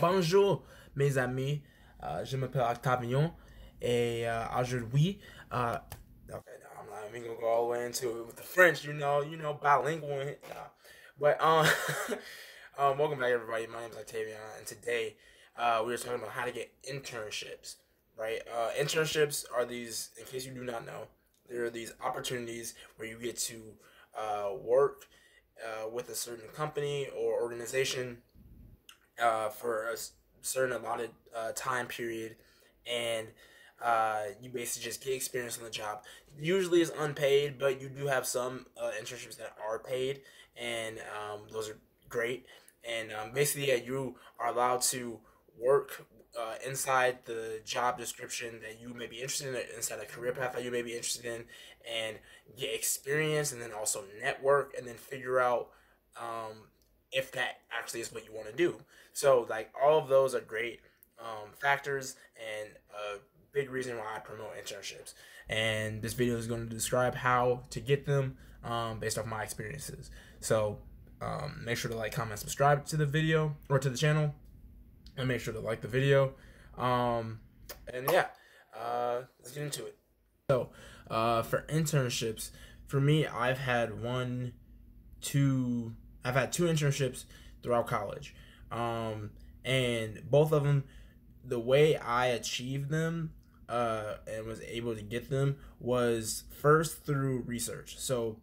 Bonjour, mes amis. Uh, je m'appelle Octavion. Et uh, aujourd'hui, uh, okay, I'm not even gonna go all the way into it with the French. You know, you know, bilingual. Nah. But um, um, welcome back, everybody. My name is Octavion, and today uh, we are talking about how to get internships. Right? Uh, internships are these, in case you do not know, there are these opportunities where you get to uh, work uh, with a certain company or organization uh, for a certain allotted uh, time period, and uh, you basically just get experience on the job. Usually it's unpaid, but you do have some uh, internships that are paid, and um, those are great. And um, basically, yeah, you are allowed to work uh, inside the job description that you may be interested in, inside a career path that you may be interested in, and get experience, and then also network, and then figure out um, if that actually is what you want to do. So, like, all of those are great um, factors and a big reason why I promote internships. And this video is going to describe how to get them um, based off my experiences. So, um, make sure to like, comment, subscribe to the video or to the channel, and make sure to like the video. Um, and yeah, uh, let's get into it. So, uh, for internships, for me, I've had one, two, I've had two internships throughout college. Um, and both of them, the way I achieved them uh, and was able to get them was first through research. So,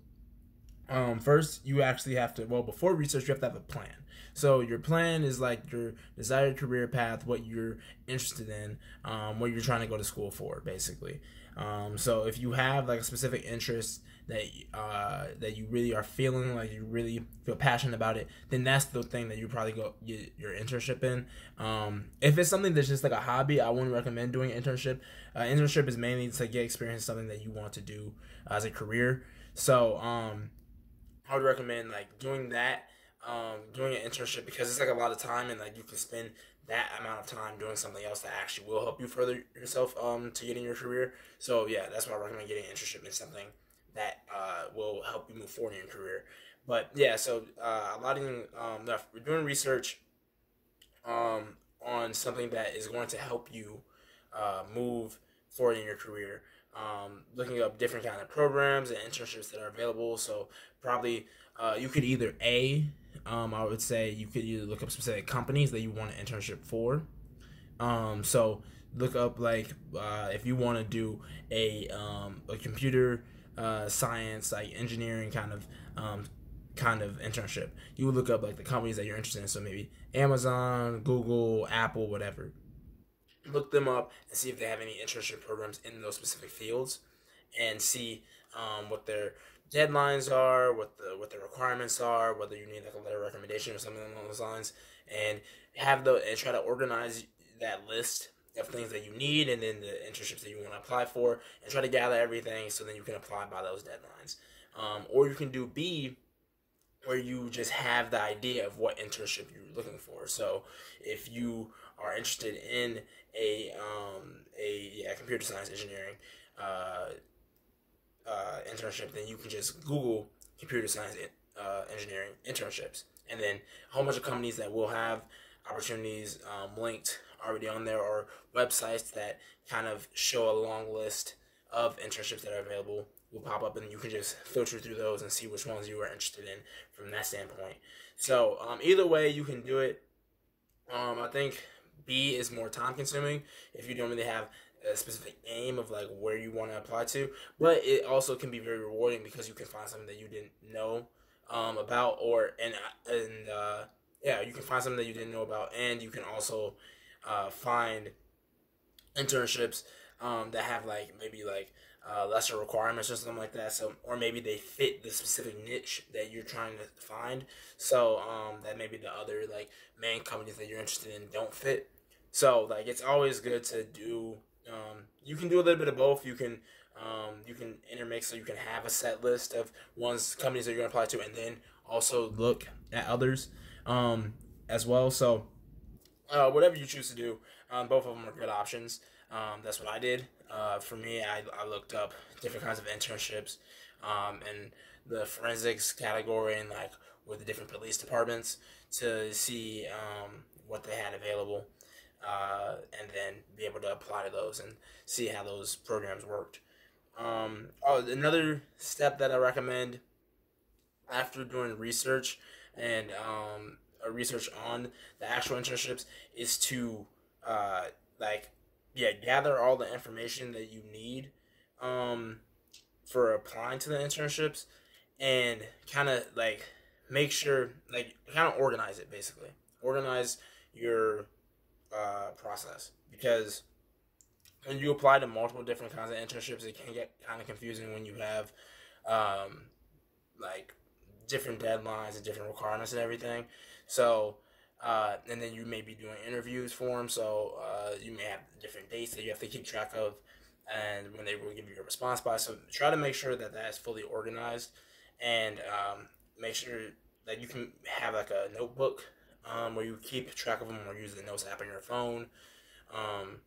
um, first you actually have to well before research you have to have a plan. So your plan is like your desired career path, what you're interested in, um, what you're trying to go to school for, basically. Um, so if you have like a specific interest that uh, that you really are feeling like you really feel passionate about it, then that's the thing that you probably go get your internship in. Um, if it's something that's just like a hobby, I wouldn't recommend doing an internship. Uh, internship is mainly to get experience something that you want to do as a career. So um, I would recommend like doing that, um, doing an internship because it's like a lot of time and like you can spend that amount of time doing something else that actually will help you further yourself um, to get in your career. So yeah, that's why I recommend getting an internship in something that uh, will help you move forward in your career. But yeah, so uh, a lot of um, we're doing research um, on something that is going to help you uh, move forward in your career. Um, looking up different kind of programs and internships that are available. So probably uh, you could either a um, I would say you could either look up specific companies that you want an internship for. Um, so look up like uh, if you want to do a um, a computer uh, science like engineering kind of um, kind of internship. You would look up like the companies that you're interested in. So maybe Amazon, Google, Apple, whatever. Look them up and see if they have any internship programs in those specific fields, and see um, what their deadlines are, what the what the requirements are, whether you need like a letter of recommendation or something along those lines, and have the and try to organize that list of things that you need and then the internships that you want to apply for and try to gather everything so then you can apply by those deadlines. Um, or you can do B where you just have the idea of what internship you're looking for. So if you are interested in a um, a yeah, computer science engineering uh, uh, internship, then you can just Google computer science uh, engineering internships, and then a whole bunch of companies that will have opportunities um, linked already on there, or websites that kind of show a long list of internships that are available will pop up, and you can just filter through those and see which ones you are interested in from that standpoint. So um, either way, you can do it. Um, I think B is more time consuming if you don't really have a specific aim of like where you want to apply to, but it also can be very rewarding because you can find something that you didn't know um, about, or and and uh, yeah, you can find something that you didn't know about, and you can also uh, find internships um, that have like maybe like uh, lesser requirements or something like that. So, or maybe they fit the specific niche that you're trying to find. So, um, that maybe the other like main companies that you're interested in don't fit. So, like, it's always good to do um, you can do a little bit of both. You can um, you can intermix, so you can have a set list of ones companies that you're gonna apply to, and then also look at others um, as well. So uh, whatever you choose to do, um, both of them are good options. Um, that's what I did. Uh, for me, I, I looked up different kinds of internships um, in the forensics category and like with the different police departments to see um, what they had available, uh, and then be able to apply to those and see how those programs worked. Um, oh, another step that I recommend after doing research and um, research on the actual internships is to uh, like yeah gather all the information that you need um, for applying to the internships and kind of like make sure like kind of organize it basically. Organize your uh, process because when you apply to multiple different kinds of internships it can get kind of confusing when you have um, like different deadlines and different requirements and everything. So uh, and then you may be doing interviews for them so uh, you may have different dates that you have to keep track of and when they will give you a response by. So try to make sure that that is fully organized and um, make sure that you can have like a notebook um, where you keep track of them or use the notes app on your phone um,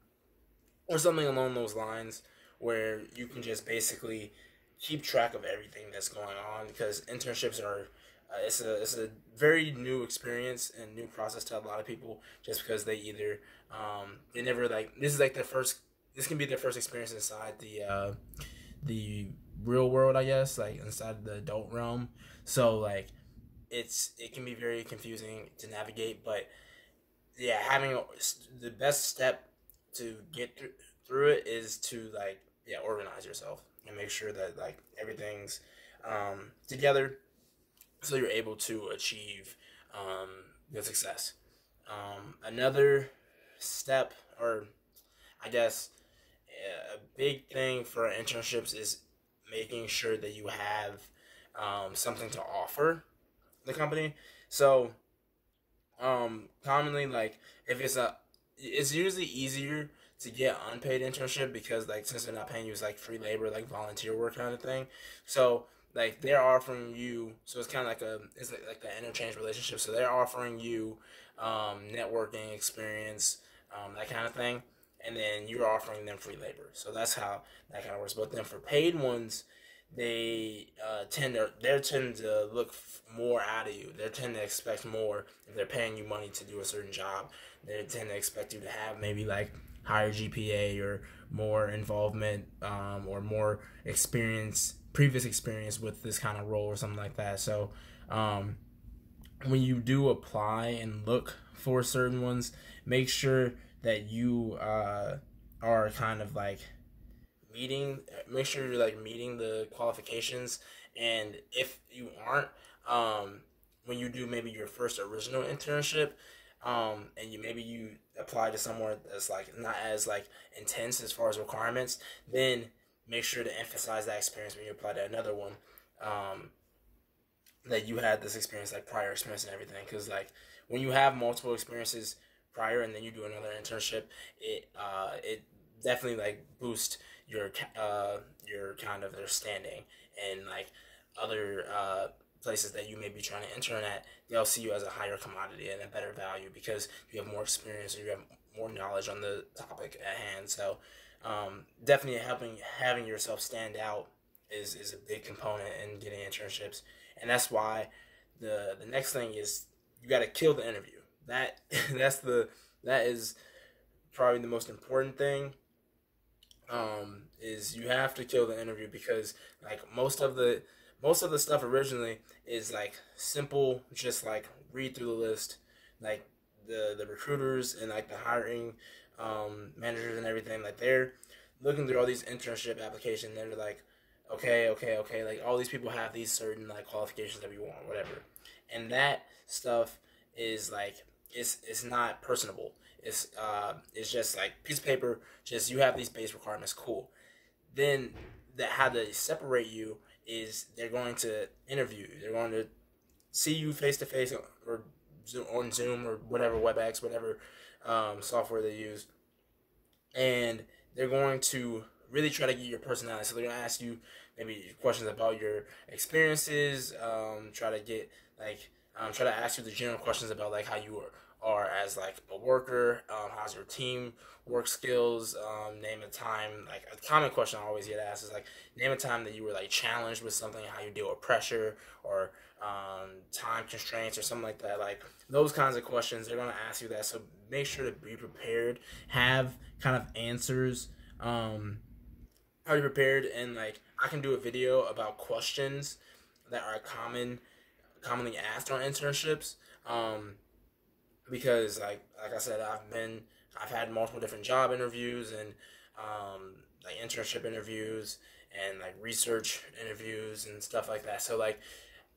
or something along those lines where you can just basically keep track of everything that's going on because internships are uh, it's a it's a very new experience and new process to a lot of people just because they either um, they never like this is like their first this can be their first experience inside the uh, the real world I guess like inside the adult realm. So like it's it can be very confusing to navigate but yeah having a, the best step to get through, through it is to like yeah organize yourself and make sure that like everything's um, together so you're able to achieve um, good success. Um, another step or i guess a big thing for internships is making sure that you have um, something to offer the company. So um, commonly like if it's a it's usually easier to get unpaid internship because like since they're not paying you it's like free labor like volunteer work kind of thing so like they're offering you so it's kind of like a it's like, like the interchange relationship so they're offering you um, networking experience um, that kind of thing and then you're offering them free labor so that's how that kind of works but then for paid ones they uh, tend to they tend to look more out of you. They tend to expect more if they're paying you money to do a certain job. They tend to expect you to have maybe like higher GPA or more involvement um, or more experience, previous experience with this kind of role or something like that. So um, when you do apply and look for certain ones, make sure that you uh, are kind of like meeting make sure you're like meeting the qualifications and if you aren't um when you do maybe your first original internship um and you maybe you apply to somewhere that's like not as like intense as far as requirements then make sure to emphasize that experience when you apply to another one um that you had this experience like prior experience and everything. Because like when you have multiple experiences prior and then you do another internship it uh it definitely like boost your uh your kind of their standing and like other uh places that you may be trying to intern at, they'll see you as a higher commodity and a better value because you have more experience or you have more knowledge on the topic at hand. So um, definitely helping having yourself stand out is, is a big component in getting internships. And that's why the the next thing is you gotta kill the interview. That that's the that is probably the most important thing um, is you have to kill the interview because like most of the most of the stuff originally is like simple, just like read through the list, like the the recruiters and like the hiring um, managers and everything. Like they're looking through all these internship applications. They're like, okay, okay, okay. Like all these people have these certain like qualifications that we want, whatever, and that stuff is like it's it's not personable. It's uh, it's just like piece of paper. Just you have these base requirements. Cool. Then that how they separate you is they're going to interview. They're going to see you face to face or on Zoom or whatever WebEx, whatever um, software they use, and they're going to really try to get your personality. So they're gonna ask you maybe questions about your experiences. Um, try to get like um, try to ask you the general questions about like how you are or as like a worker? Um, how's your team work skills? Um, name a time. Like a common question I always get asked is like, name a time that you were like challenged with something, how you deal with pressure or um, time constraints or something like that. Like those kinds of questions, they're gonna ask you that. So make sure to be prepared. Have kind of answers. Um, already prepared and like I can do a video about questions that are common commonly asked on internships. Um, because like like I said, I've been I've had multiple different job interviews and um, like internship interviews and like research interviews and stuff like that. So like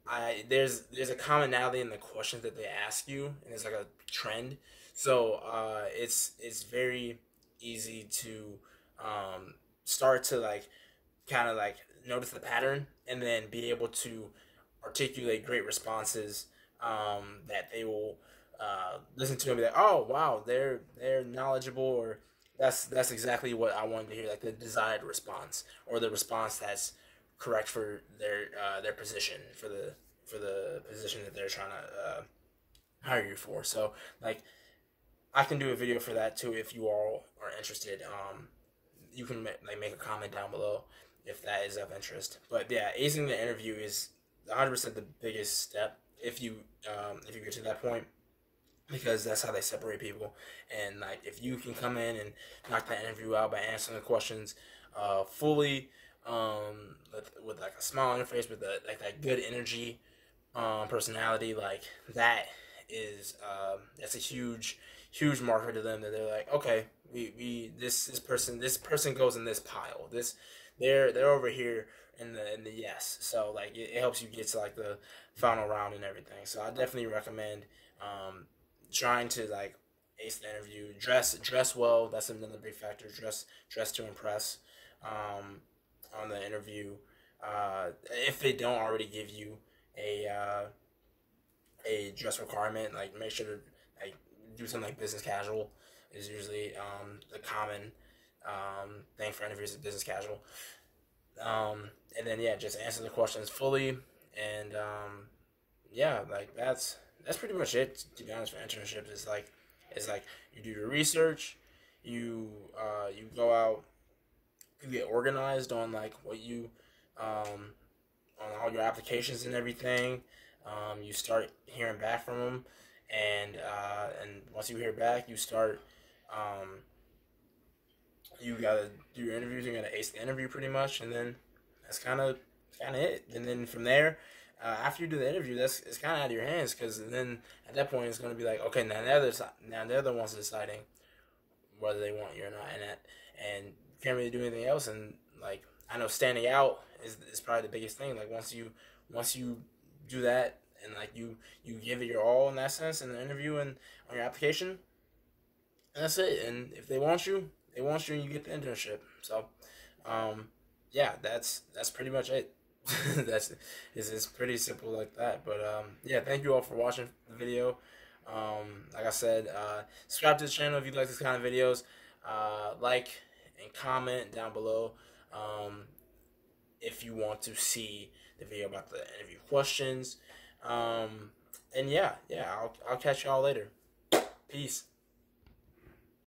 I there's there's a commonality in the questions that they ask you and it's like a trend. So uh, it's it's very easy to um, start to like kind of like notice the pattern and then be able to articulate great responses um, that they will uh, listen to and be like, oh wow, they're they're knowledgeable or that's that's exactly what I wanted to hear, like the desired response or the response that's correct for their uh, their position for the for the position that they're trying to uh, hire you for. So like, I can do a video for that too if you all are interested. Um, you can like make a comment down below if that is of interest. But yeah, acing the interview is 100% the biggest step if you um, if you get to that point because that's how they separate people. And like if you can come in and knock that interview out by answering the questions uh, fully um, with, with like a smile on your face with a, like that good energy um, personality like that is um, that's a huge huge marker to them that they're like okay we, we this this person this person goes in this pile this they're they're over here in the in the yes. So like it, it helps you get to like the final round and everything. So i definitely recommend um, trying to like ace the interview. Dress dress well. That's another big factor. Dress dress to impress um, on the interview. Uh, if they don't already give you a uh, a dress requirement like make sure to like do something like business casual is usually um, the common um, thing for interviews business casual. Um, and then yeah, just answer the questions fully, and um, yeah, like that's that's pretty much it. To be honest, for internships, it's like it's like you do your research, you uh, you go out, you get organized on like what you um, on all your applications and everything. Um, you start hearing back from them, and uh, and once you hear back, you start um, you gotta do your interviews. You gotta ace the interview pretty much, and then that's kind of kind of it. And then from there, uh, after you do the interview, that's it's kind of out of your hands because then at that point it's gonna be like, okay, now they're the, now they're the ones deciding whether they want you or not, and that and you can't really do anything else. And like I know standing out is is probably the biggest thing. Like once you once you do that and like you you give it your all in that sense in the interview and on your application, and that's it. And if they want you, they want you and you get the internship. So, um, yeah, that's that's pretty much it. that's it's, it's pretty simple like that. But um, yeah, thank you all for watching the video. Um, like I said, uh, subscribe to the channel if you like this kind of videos. Uh, like and comment down below um, if you want to see the video about the interview questions. Um, and yeah, yeah, I'll, I'll catch y'all later. Peace.